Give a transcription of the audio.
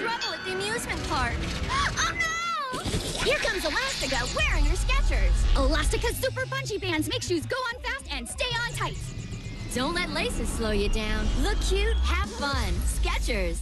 trouble at the amusement park. Oh no! Here comes Elastika wearing her Skechers. Elastika's super bungee bands make shoes go on fast and stay on tight. Don't let laces slow you down. Look cute, have fun. Skechers.